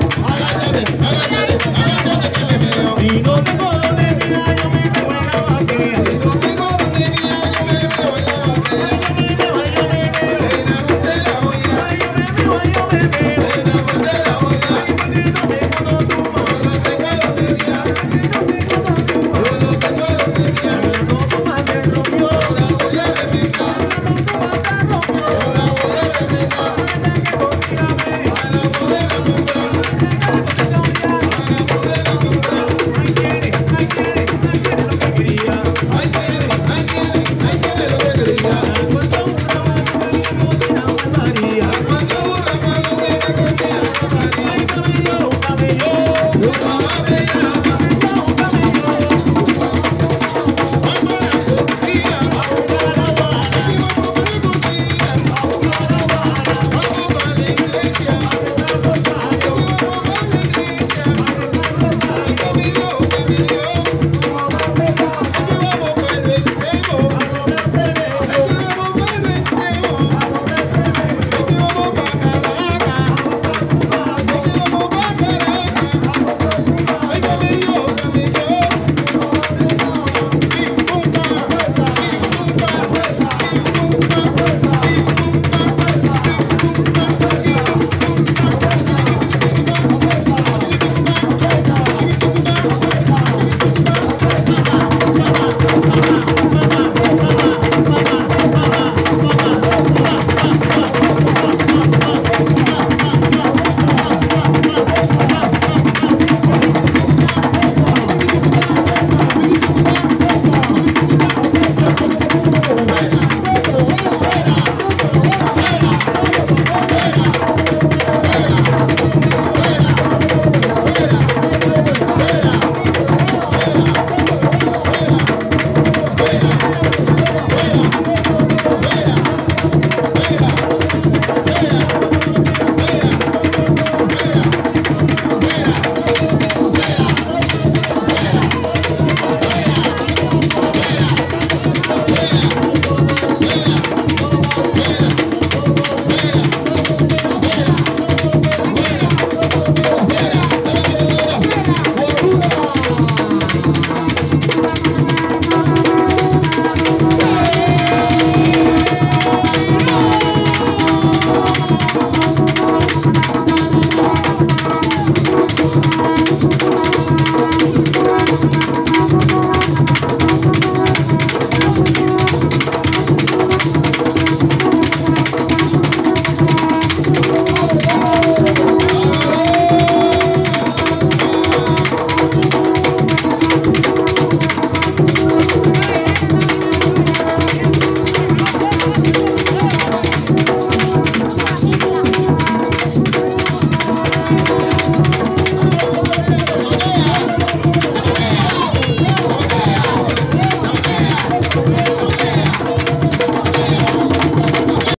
I like